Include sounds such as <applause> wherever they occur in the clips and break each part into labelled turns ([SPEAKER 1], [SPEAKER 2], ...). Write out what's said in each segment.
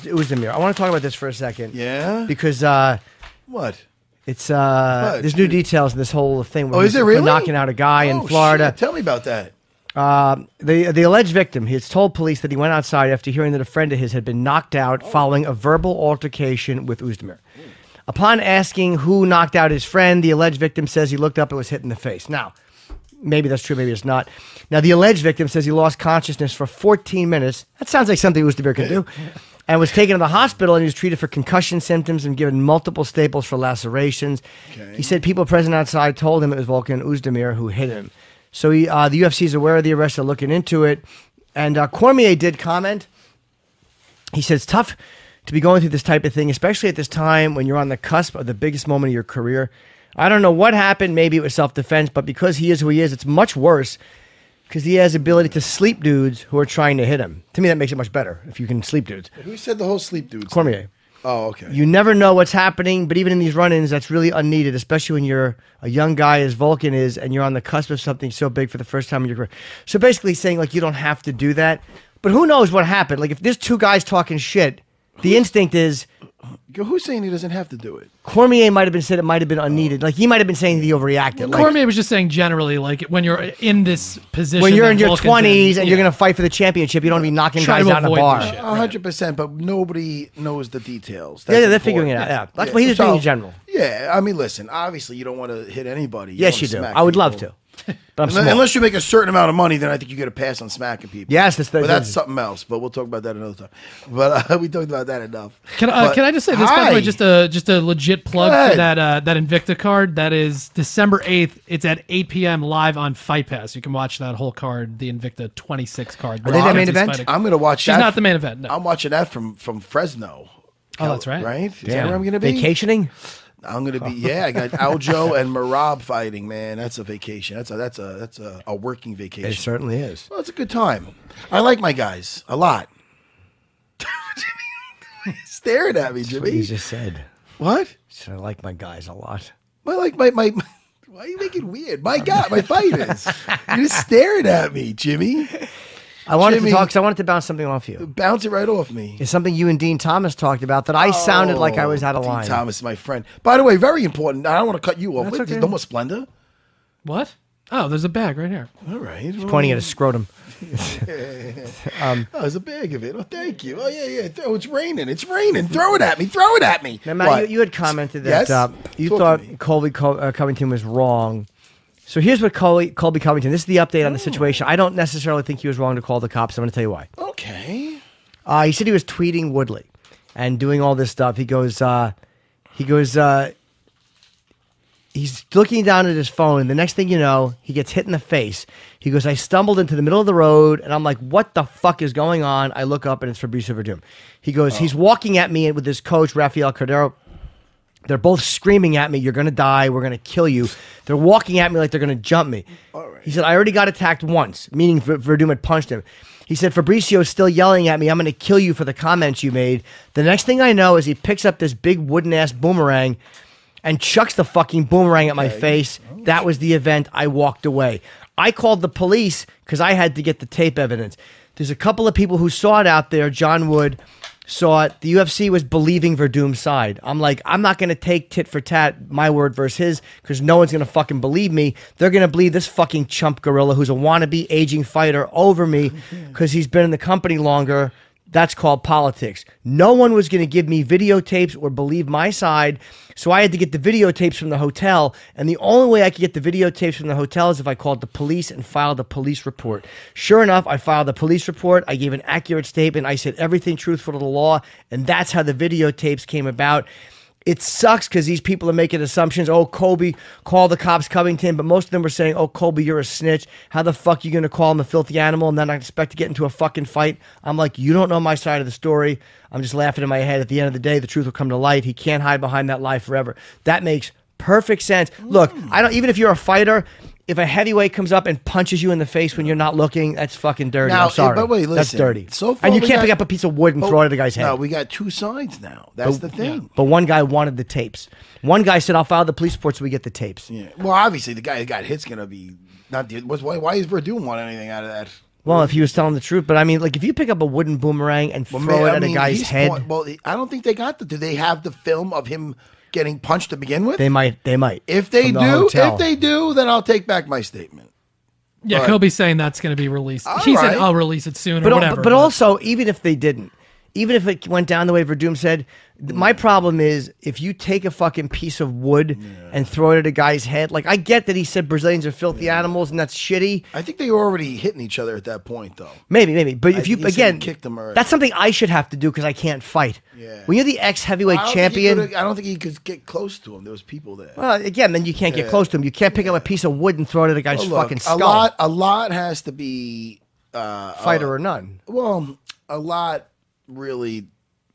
[SPEAKER 1] Oezdemir. I want to talk about this for a second.
[SPEAKER 2] Yeah?
[SPEAKER 1] Because uh,
[SPEAKER 2] What?
[SPEAKER 1] it's uh,
[SPEAKER 2] What?
[SPEAKER 1] there's new details in this whole thing.
[SPEAKER 2] Oh, is it really?
[SPEAKER 1] knocking out a guy in
[SPEAKER 2] Oh,
[SPEAKER 1] Florida?
[SPEAKER 2] shit. Tell me about that.
[SPEAKER 1] Uh, the the alleged victim he has told police that he went outside after hearing that a friend of his had been knocked out following a verbal altercation with Oezdemir. Upon asking who knocked out his friend, the alleged victim says he looked up and was hit in the face. Now, maybe that's true, maybe it's not. Now, the alleged victim says he lost consciousness for 14 minutes. That sounds like something Oezdemir could do. <laughs> And was taken to the hospital and he was treated for concussion symptoms and given multiple staples for lacerations. He said people present outside told him it was Volkan Oezdemir who hit him. So he, uh, the UFC is aware of the arrest, they're looking into it. And uh, Cormier did comment. He says, tough to be going through this type of thing, especially at this time when you're on the cusp of the biggest moment of your career. I don't know what happened. Maybe it was self defense, but because he is who he is, it's much worse because he has the ability to sleep dudes who are trying to hit him. To me, that makes it much better if you can sleep dudes.
[SPEAKER 2] Who said the whole sleep dudes?
[SPEAKER 1] Cormier.
[SPEAKER 2] Oh, okay.
[SPEAKER 1] You never know what's happening, but even in these run-ins, that's really unneeded, especially when you're a young guy as Volkan is, and you're on the cusp of something so big for the first time in your career. So basically, saying like you don't have to do that, but who knows what happened? Like if there's two guys talking shit, the instinct is
[SPEAKER 2] Who's saying he doesn't have to do it?
[SPEAKER 1] Cormier might have been said it might have been unneeded. Like he might have been saying he overreacted. Like,
[SPEAKER 3] Cormier was just saying generally, like when you're in this position,
[SPEAKER 1] when you're
[SPEAKER 3] that
[SPEAKER 1] in your
[SPEAKER 3] Volkan's
[SPEAKER 1] twenties and you're gonna fight for the championship, you don't want to be knocking
[SPEAKER 3] Try
[SPEAKER 1] guys
[SPEAKER 3] to
[SPEAKER 1] out in a bar.
[SPEAKER 2] A hundred percent, but nobody knows the details.
[SPEAKER 1] Yeah, yeah, they're
[SPEAKER 2] That's
[SPEAKER 1] figuring it out.
[SPEAKER 2] important.
[SPEAKER 1] Yeah, that's what he's
[SPEAKER 2] So,
[SPEAKER 1] doing in general.
[SPEAKER 2] Yeah, I mean, listen. Obviously, you don't want to hit anybody.
[SPEAKER 1] Yes, you do. I would love to, but I'm
[SPEAKER 2] Unless,
[SPEAKER 1] small.
[SPEAKER 2] unless you make a certain amount of money, then I think you get a pass on smacking people.
[SPEAKER 1] Yes, that's the-
[SPEAKER 2] but that's something else. But we'll talk about that another time. But uh, <laughs> we talked about that enough.
[SPEAKER 3] Can, uh,
[SPEAKER 2] But-
[SPEAKER 3] can I just say this? By the way,
[SPEAKER 2] Hi.
[SPEAKER 3] just a just a legit plug
[SPEAKER 2] Go
[SPEAKER 3] for
[SPEAKER 2] ahead.
[SPEAKER 3] that uh, that Invicta card. That is December eighth. It's at eight p.m. live on Fight Pass. You can watch that whole card, the Invicta twenty six card.
[SPEAKER 1] Are they the main event?
[SPEAKER 2] I'm going to watch.
[SPEAKER 3] She's
[SPEAKER 2] that
[SPEAKER 3] not the main event. No.
[SPEAKER 2] I'm watching that from from Fresno.
[SPEAKER 3] Oh, that's right.
[SPEAKER 2] Right? Is that where I'm going to be?
[SPEAKER 1] Vacationing.
[SPEAKER 2] I'm gonna be <laughs> yeah. I got Aljo and Merab fighting. Man, that's a vacation. That's a that's a that's a, a working vacation.
[SPEAKER 1] It certainly is.
[SPEAKER 2] Well, it's a good time. I like my guys a lot. <laughs> Staring at me,
[SPEAKER 1] What
[SPEAKER 2] Jimmy.
[SPEAKER 1] you just said.
[SPEAKER 2] What?
[SPEAKER 1] So I like my guys a lot.
[SPEAKER 2] I like my my. <laughs> Why are you making weird? My God, my fighters. You're just staring at me, Jimmy.
[SPEAKER 1] I wanted
[SPEAKER 2] Jimmy-
[SPEAKER 1] to talk because I wanted to bounce something off you.
[SPEAKER 2] Bounce it right off me.
[SPEAKER 1] It's something you and Dean Thomas talked about that I sounded like I was out of
[SPEAKER 2] Oh, Dean
[SPEAKER 1] line.
[SPEAKER 2] Thomas my friend. By the way, very important. I don't want to cut you off.
[SPEAKER 1] That's
[SPEAKER 2] Wait,
[SPEAKER 1] okay.
[SPEAKER 2] No more Splendor.
[SPEAKER 3] What? Oh, there's a bag right here.
[SPEAKER 2] All right.
[SPEAKER 1] He's Pointing at a scrotum. <laughs>
[SPEAKER 2] Oh, there's a bag of it. Oh, thank you. Oh, yeah, yeah. Oh, it's raining. It's raining. Throw it at me. Throw it at me.
[SPEAKER 1] Now, Matt, you, you had commented that
[SPEAKER 2] Yes?
[SPEAKER 1] uh, you
[SPEAKER 2] Talk
[SPEAKER 1] thought. Colby Co- uh, Covington was wrong. So here's what Colby, Colby Covington. This is the update
[SPEAKER 2] Oh.
[SPEAKER 1] on the situation. I don't necessarily think he was wrong to call the cops. I'm going to tell you why.
[SPEAKER 2] Okay.
[SPEAKER 1] Uh, he said he was tweeting Woodley and doing all this stuff. He goes, uh, he goes, uh, he's looking down at his phone. And the next thing you know, he gets hit in the face. He goes, I stumbled into the middle of the road and I'm like, what the fuck is going on? I look up and it's Fabricio Werdum. He goes, he's walking at me with his coach, Rafael Cordero. They're both screaming at me, You're going to die. We're going to kill you. They're walking at me like they're going to jump me. He said, I already got attacked once, meaning Ver- Werdum had punched him. He said, Fabricio is still yelling at me, I'm going to kill you for the comments you made. The next thing I know is he picks up this big wooden ass boomerang and chucks the fucking boomerang at my face. That was the event. I walked away. I called the police because I had to get the tape evidence. There's a couple of people who saw it out there. John Wood saw it. The UFC was believing Werdum's side. I'm like, I'm not going to take tit for tat, my word versus his, because no one's going to fucking believe me. They're going to believe this fucking chump gorilla who's a wannabe aging fighter over me because he's been in the company longer. That's called politics. No one was going to give me videotapes or believe my side. So I had to get the videotapes from the hotel. And the only way I could get the videotapes from the hotel is if I called the police and filed a police report. Sure enough, I filed a police report. I gave an accurate statement. I said everything truthful to the law. And that's how the videotapes came about. It sucks because these people are making assumptions. Oh, Colby, call the cops Covington. But most of them were saying, oh, Colby, you're a snitch. How the fuck are you going to call him a filthy animal and then I expect to get into a fucking fight? I'm like, you don't know my side of the story. I'm just laughing in my head. At the end of the day, the truth will come to light. He can't hide behind that lie forever. That makes perfect sense. Look, I don't, even if you're a fighter, if a heavyweight comes up and punches you in the face when you're not looking, that's fucking dirty.
[SPEAKER 2] Now,
[SPEAKER 1] I'm sorry.
[SPEAKER 2] but wait,
[SPEAKER 1] that's dirty.
[SPEAKER 2] So far
[SPEAKER 1] and you can't
[SPEAKER 2] got-
[SPEAKER 1] pick up a piece of wood and
[SPEAKER 2] Oh,
[SPEAKER 1] throw it at a guy's head.
[SPEAKER 2] No, we got two sides now. That's the thing.
[SPEAKER 1] But one guy wanted the tapes. One guy said, "I'll file the police report so we get the tapes."
[SPEAKER 2] Yeah. Well, obviously, the guy that got hit's gonna be not the. Why? Why is Werdum want anything out of that?
[SPEAKER 1] Well, if he was telling the truth, but I mean, like if you pick up a wooden boomerang and
[SPEAKER 2] Well,
[SPEAKER 1] throw
[SPEAKER 2] man,
[SPEAKER 1] it
[SPEAKER 2] I
[SPEAKER 1] at a guy's head,
[SPEAKER 2] point- well, I don't think they got the. Do they have the film of him getting punched to begin with?
[SPEAKER 1] they might. They might.
[SPEAKER 2] if they
[SPEAKER 1] the
[SPEAKER 2] do,
[SPEAKER 1] hotel.
[SPEAKER 2] if they do, then I'll take back my statement.
[SPEAKER 3] Yeah,
[SPEAKER 2] But-
[SPEAKER 3] Colby's saying that's going to be released. He
[SPEAKER 2] right.
[SPEAKER 3] said, "I'll release it soon"
[SPEAKER 1] but
[SPEAKER 3] or
[SPEAKER 1] al-
[SPEAKER 3] whatever.
[SPEAKER 1] but also, even if they didn't, even if it went down the way Werdum said, my problem is if you take a fucking piece of wood and throw it at a guy's head. Like I get that he said Brazilians are filthy animals and that's shitty.
[SPEAKER 2] I think they were already hitting each other at that point, though.
[SPEAKER 1] Maybe, maybe. But if
[SPEAKER 2] I
[SPEAKER 1] you
[SPEAKER 2] think he said he
[SPEAKER 1] again,
[SPEAKER 2] him already.
[SPEAKER 1] that's something I should have to do because I can't fight.
[SPEAKER 2] Yeah.
[SPEAKER 1] When you're the ex heavyweight
[SPEAKER 2] I don't he
[SPEAKER 1] champion.
[SPEAKER 2] I don't think he could get close to him. There was people there.
[SPEAKER 1] Well, again, then you can't get close to him. You can't pick up a piece of wood and throw it at a guy's
[SPEAKER 2] Well, look,
[SPEAKER 1] fucking
[SPEAKER 2] a lot, a lot has to be uh,
[SPEAKER 1] Fighter
[SPEAKER 2] uh,
[SPEAKER 1] or none.
[SPEAKER 2] Well, a lot really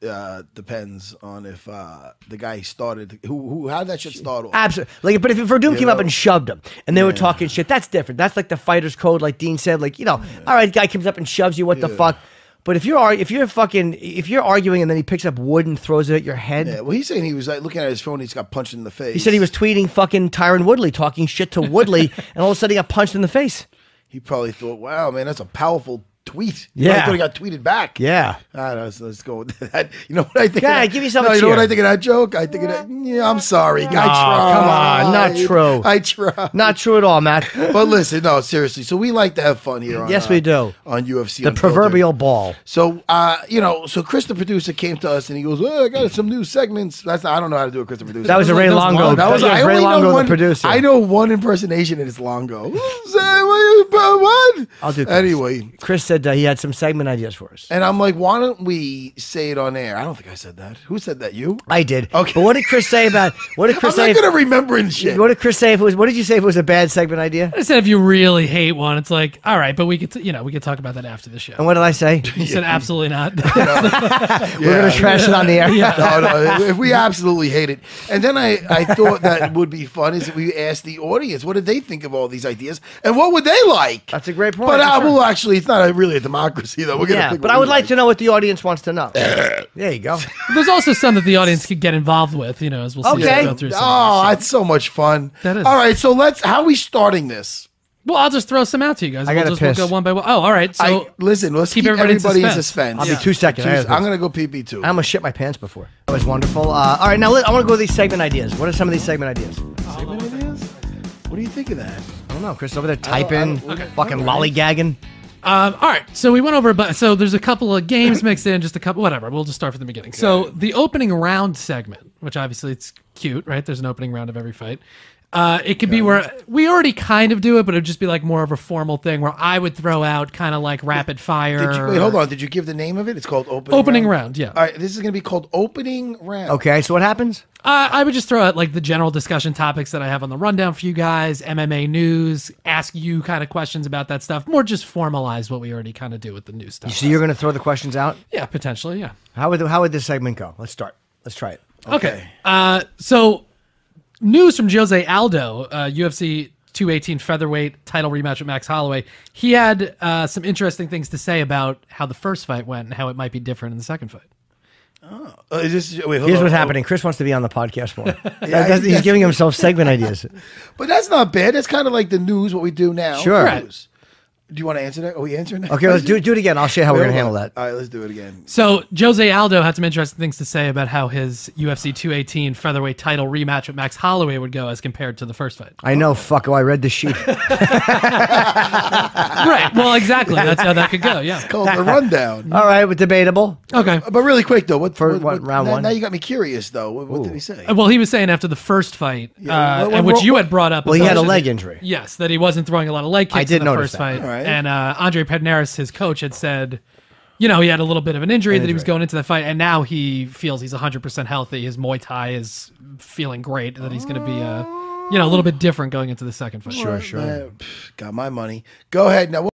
[SPEAKER 2] uh, depends on if uh, the guy started. Who, who? How that shit start off?
[SPEAKER 1] Absolutely. Like, but if Werdum
[SPEAKER 2] You
[SPEAKER 1] came up and shoved him, and they were talking shit, that's different. That's like the fighter's code, like Dean said. Like, you know, all right, guy comes up and shoves you. What the fuck? But if you're if you're fucking if you're arguing and then he picks up wood and throws it at your head,
[SPEAKER 2] Yeah, well, he's saying he was like looking at his phone. He's got punched in the face.
[SPEAKER 1] he said he was tweeting fucking Tyron Woodley, talking shit to Woodley, <laughs> and all of a sudden he got punched in the face.
[SPEAKER 2] He probably thought, "Wow, man, that's a powerful tweet."
[SPEAKER 1] Yeah.
[SPEAKER 2] I thought he got tweeted back.
[SPEAKER 1] Yeah.
[SPEAKER 2] I don't know, so let's go with <laughs> that. You know what I think?
[SPEAKER 1] Yeah,
[SPEAKER 2] that?
[SPEAKER 1] give yourself
[SPEAKER 2] no, you know what. I think of that joke? I think of that. Yeah, I'm sorry. I tried.
[SPEAKER 1] come on, not true. <laughs>
[SPEAKER 2] I tried.
[SPEAKER 1] Not true at all, Matt.
[SPEAKER 2] But listen, no, seriously. So we like to have fun here. On,
[SPEAKER 1] Yes,
[SPEAKER 2] uh,
[SPEAKER 1] we do.
[SPEAKER 2] on UFC.
[SPEAKER 1] The
[SPEAKER 2] Unfiltered.
[SPEAKER 1] proverbial ball.
[SPEAKER 2] So, uh, you know, so Chris, the producer, came to us and he goes, "Oh, I got some new segments." That's not, I don't know how to do a Chris, the producer.
[SPEAKER 1] That was a Ray
[SPEAKER 3] was
[SPEAKER 1] Longo.
[SPEAKER 2] That was,
[SPEAKER 1] that
[SPEAKER 2] I
[SPEAKER 1] Ray Longo,
[SPEAKER 2] one,
[SPEAKER 1] the producer.
[SPEAKER 2] I know one impersonation and it's Longo. <laughs> Say what? you- what?
[SPEAKER 1] I'll do Chris.
[SPEAKER 2] Anyway,
[SPEAKER 1] Chris said uh, he had some segment ideas for us.
[SPEAKER 2] and I'm like, why don't we say it on air? I don't think I said that. Who said that? You?
[SPEAKER 1] I did.
[SPEAKER 2] Okay.
[SPEAKER 1] But what did Chris say about what did <laughs>
[SPEAKER 2] I'm
[SPEAKER 1] Chris
[SPEAKER 2] not
[SPEAKER 1] say?
[SPEAKER 2] good at remembering shit.
[SPEAKER 1] What did Chris say if it was? What did you say if it was a bad segment idea?
[SPEAKER 3] I said if you really hate one, it's like all right, but we could, t- you know, we could talk about that after the show.
[SPEAKER 1] And what did I say? <laughs>
[SPEAKER 3] He said absolutely not. <laughs>
[SPEAKER 1] We're gonna trash it on the air.
[SPEAKER 2] no, no, if we absolutely hate it. And then I, I thought that would be fun is if we asked the audience, what did they think of all these ideas? And what would they like?
[SPEAKER 1] That's a great point.
[SPEAKER 2] But uh,
[SPEAKER 1] Sure.
[SPEAKER 2] well, actually, it's not a, really a democracy, though. We're gonna
[SPEAKER 1] yeah, but I would like to know what the audience wants to know. <laughs> there you go.
[SPEAKER 3] There's also some that the audience could get involved with, you know, as we'll see as we go through some.
[SPEAKER 2] Oh, that's so much fun.
[SPEAKER 3] That is.
[SPEAKER 2] All right, so let's. How are we starting this?
[SPEAKER 3] Well, I'll just throw some out to you guys.
[SPEAKER 1] I
[SPEAKER 3] we'll
[SPEAKER 1] gotta
[SPEAKER 3] just we'll
[SPEAKER 1] piss.
[SPEAKER 3] go one by one. Oh, all right. So
[SPEAKER 2] I listen. Let's
[SPEAKER 3] keep
[SPEAKER 2] keep,
[SPEAKER 3] everybody in
[SPEAKER 2] everybody in
[SPEAKER 3] suspense.
[SPEAKER 2] suspense.
[SPEAKER 1] I'll be two seconds. i
[SPEAKER 2] I'm gonna go pee pee too.
[SPEAKER 1] I'm gonna shit my pants before. That was wonderful. Uh, all right, now let, I want to go to these segment ideas. What are some of these segment ideas?
[SPEAKER 2] Segment ideas? What do you think of that?
[SPEAKER 1] I don't know. Chris over there typing,
[SPEAKER 2] don't- okay.
[SPEAKER 1] fucking
[SPEAKER 2] All right.
[SPEAKER 1] lollygagging.
[SPEAKER 3] Um, all right, so we went over, but so there's a couple of games mixed in, just a couple, whatever. We'll just start from the beginning. So the opening round segment, which obviously it's cute, right? There's an opening round of every fight. Uh, it could be where we already kind of do it, but it'd just be like more of a formal thing where I would throw out kind of like rapid fire.
[SPEAKER 2] Did you, wait, hold on. Did you give the name of it? It's called opening.
[SPEAKER 3] Opening round, yeah.
[SPEAKER 2] All right, this is gonna be called opening round.
[SPEAKER 1] Okay, so what happens?
[SPEAKER 3] Uh, I would just throw out like the general discussion topics that I have on the rundown for you guys, MMA news, ask you kind of questions about that stuff, more just formalize what we already kind of do with the news stuff.
[SPEAKER 1] So you're gonna throw the questions out?
[SPEAKER 3] yeah, potentially, yeah.
[SPEAKER 1] How would how would this segment go? Let's start. Let's try it.
[SPEAKER 3] Okay. Uh, so news from Jose Aldo, uh, UFC 218 featherweight title rematch with Max Holloway. He had uh, some interesting things to say about how the first fight went and how it might be different in the second fight.
[SPEAKER 2] Uh, is this, wait,
[SPEAKER 1] Here's
[SPEAKER 2] on.
[SPEAKER 1] what's
[SPEAKER 2] Oh,
[SPEAKER 1] happening. Chris wants to be on the podcast more. <laughs> That-
[SPEAKER 2] I
[SPEAKER 1] he's giving himself segment ideas. <laughs>
[SPEAKER 2] But that's not bad. That's kind of like the news. What we do now.
[SPEAKER 1] Sure.
[SPEAKER 2] News. Do you want to answer that? Are we answering that?
[SPEAKER 1] Okay, let's do do it again. I'll show you how we're gonna handle that.
[SPEAKER 2] All right, let's do it again.
[SPEAKER 3] So Jose Aldo had some interesting things to say about how his UFC 218 featherweight title rematch with Max Holloway would go as compared to the first fight.
[SPEAKER 1] I know, fucko. I read the sheet. <laughs>
[SPEAKER 3] right. Well, exactly. That's how that could go. Yeah.
[SPEAKER 2] Called the rundown.
[SPEAKER 1] All right, but debatable.
[SPEAKER 3] Okay.
[SPEAKER 2] But really quick though, what
[SPEAKER 1] For
[SPEAKER 2] what,
[SPEAKER 1] what, round
[SPEAKER 2] now,
[SPEAKER 1] one?
[SPEAKER 2] Now you got me curious though. What, what did he say?
[SPEAKER 3] Well, he was saying after the first fight, uh,
[SPEAKER 2] what-
[SPEAKER 3] and
[SPEAKER 2] what-
[SPEAKER 3] which you had brought up.
[SPEAKER 1] Well, he had a leg injury.
[SPEAKER 3] Yes, that he wasn't throwing a lot of leg kicks
[SPEAKER 1] I did
[SPEAKER 3] in the
[SPEAKER 1] notice
[SPEAKER 3] first
[SPEAKER 1] that.
[SPEAKER 3] fight.
[SPEAKER 2] All right.
[SPEAKER 3] And uh, Andre Pederneiras, his coach, had said, you know, he had a little bit of an injury that he was going into that fight, and now he feels he's 100% healthy. His Muay Thai is feeling great, that he's going to be, uh, you know, a little bit different going into the second fight.
[SPEAKER 1] Sure, sure.
[SPEAKER 2] Uh, pff, got my money. Go ahead now.